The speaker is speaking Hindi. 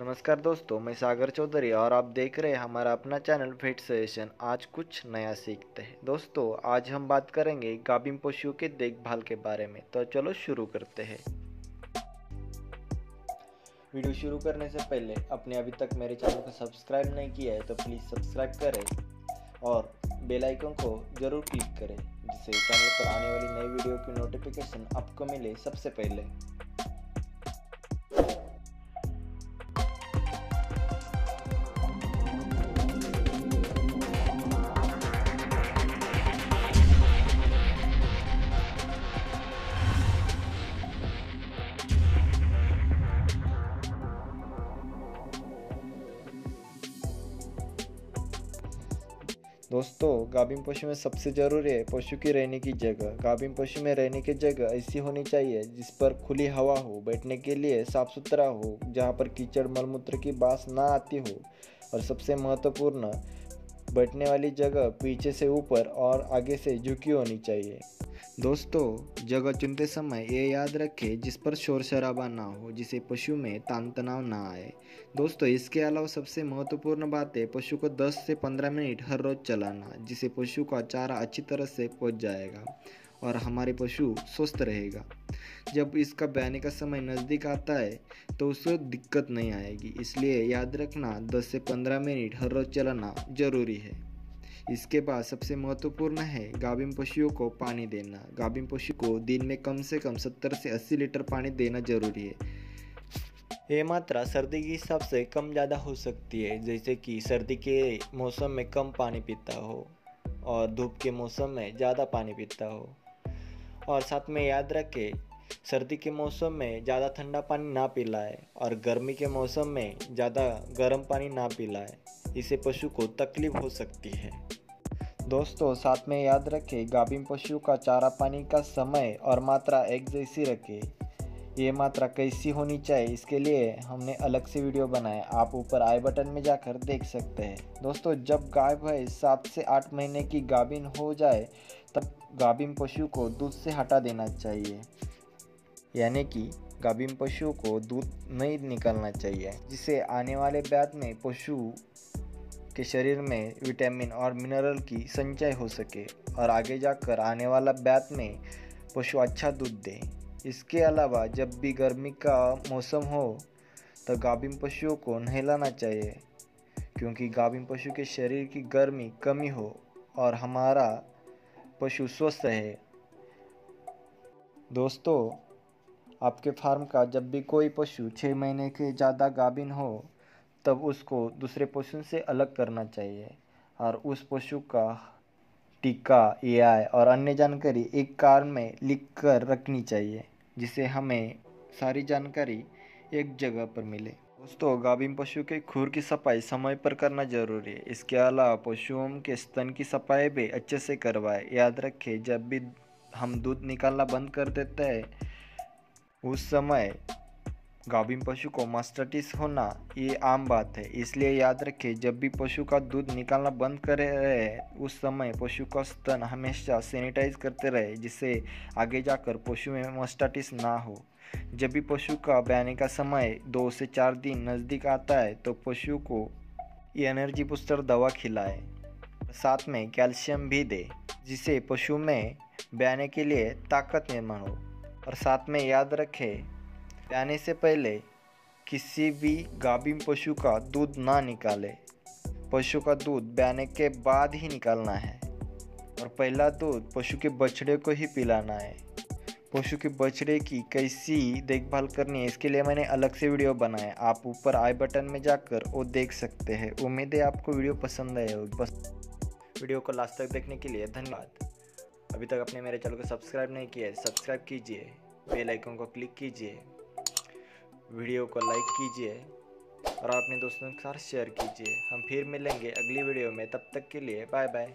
नमस्कार दोस्तों, मैं सागर चौधरी और आप देख रहे हैं हमारा अपना चैनल फिट सजेशन आज कुछ नया सीखते हैं। दोस्तों, आज हम बात करेंगे गाभिन पशुओं के देखभाल के बारे में। तो चलो शुरू करते हैं। वीडियो शुरू करने से पहले अपने अभी तक मेरे चैनल को सब्सक्राइब नहीं किया है तो प्लीज़ सब्सक्राइब करें और बेल आइकन को ज़रूर क्लिक करें, जिससे चैनल पर आने वाली नई वीडियो की नोटिफिकेशन आपको मिले सबसे पहले। दोस्तों, गाभिन पशु में सबसे ज़रूरी है पशु की रहने की जगह। गाभिन पशु में रहने की जगह ऐसी होनी चाहिए जिस पर खुली हवा हो, बैठने के लिए साफ़ सुथरा हो, जहाँ पर कीचड़ मलमूत्र की बास ना आती हो। और सबसे महत्वपूर्ण, बैठने वाली जगह पीछे से ऊपर और आगे से झुकी होनी चाहिए। दोस्तों, जगह चुनते समय ये याद रखें जिस पर शोर शराबा ना हो, जिसे पशु में तान तनाव ना आए। दोस्तों, इसके अलावा सबसे महत्वपूर्ण बात है पशु को 10 से 15 मिनट हर रोज चलाना जिसे पशु का चारा अच्छी तरह से पहुँच जाएगा और हमारे पशु स्वस्थ रहेगा। जब इसका बहने का समय नज़दीक आता है तो उसको दिक्कत नहीं आएगी। इसलिए याद रखना 10 से 15 मिनट हर रोज चलाना ज़रूरी है। इसके बाद सबसे महत्वपूर्ण है गाभिन पशुओं को पानी देना। गाभिन पशु को दिन में कम से कम 70 से 80 लीटर पानी देना ज़रूरी है। ये मात्रा सर्दी के हिसाब से कम ज़्यादा हो सकती है, जैसे कि सर्दी के मौसम में कम पानी पीता हो और धूप के मौसम में ज़्यादा पानी पीता हो। और साथ में याद रखें, सर्दी के मौसम में ज़्यादा ठंडा पानी ना पिलाए और गर्मी के मौसम में ज़्यादा गर्म पानी ना पिलाए। इससे पशु को तकलीफ़ हो सकती है। दोस्तों, साथ में याद रखें, गाभिन पशु का चारा पानी का समय और मात्रा एक जैसी रखें। ये मात्रा कैसी होनी चाहिए, इसके लिए हमने अलग से वीडियो बनाया। आप ऊपर आई बटन में जाकर देख सकते हैं। दोस्तों, जब गाय भैंस सात से आठ महीने की गाभिन हो जाए, तब गाभिन पशु को दूध से हटा देना चाहिए। यानी कि गाभिन पशु को दूध नहीं निकलना चाहिए जिससे आने वाले बाद में पशु के शरीर में विटामिन और मिनरल की संचय हो सके और आगे जाकर आने वाला ब्यात में पशु अच्छा दूध दे। इसके अलावा, जब भी गर्मी का मौसम हो तो गाभिन पशुओं को नहलाना चाहिए, क्योंकि गाभिन पशु के शरीर की गर्मी कमी हो और हमारा पशु स्वस्थ रहे। दोस्तों, आपके फार्म का जब भी कोई पशु छः महीने के ज़्यादा गाभिन हो तब उसको दूसरे पशु से अलग करना चाहिए। और उस पशु का टीका एआई और अन्य जानकारी एक कार में लिख कर रखनी चाहिए, जिससे हमें सारी जानकारी एक जगह पर मिले। दोस्तों, गाभिन पशु के खुर की सफ़ाई समय पर करना ज़रूरी है। इसके अलावा पशुओं के स्तन की सफ़ाई भी अच्छे से करवाए। याद रखें, जब भी हम दूध निकालना बंद कर देते हैं, उस समय गाभिन पशु को मास्टरटिस होना ये आम बात है। इसलिए याद रखें, जब भी पशु का दूध निकालना बंद कर रहे, उस समय पशु का स्तन हमेशा सैनिटाइज करते रहे, जिससे आगे जाकर पशु में मास्टरटिस ना हो। जब भी पशु का बयाने का समय दो से चार दिन नज़दीक आता है तो पशु को एनर्जी बूस्टर दवा खिलाए। साथ में कैल्शियम भी दे, जिससे पशु में बयाने के लिए ताकत निर्माण हो। और साथ में याद रखें आने से पहले किसी भी गाभिन पशु का दूध ना निकाले। पशु का दूध ब्याने के बाद ही निकालना है। और पहला दूध पशु के बछड़े को ही पिलाना है। पशु के बछड़े की कैसी देखभाल करनी है, इसके लिए मैंने अलग से वीडियो बनाया आप ऊपर आई बटन में जाकर वो देख सकते हैं। उम्मीद है आपको वीडियो पसंद आए होगी। बस वीडियो को लास्ट तक देखने के लिए धन्यवाद। अभी तक अपने मेरे चैनल को सब्सक्राइब नहीं किया है, सब्सक्राइब कीजिए। बेल आइकन को क्लिक कीजिए। वीडियो को लाइक कीजिए और अपने दोस्तों के साथ शेयर कीजिए। हम फिर मिलेंगे अगली वीडियो में। तब तक के लिए बाय बाय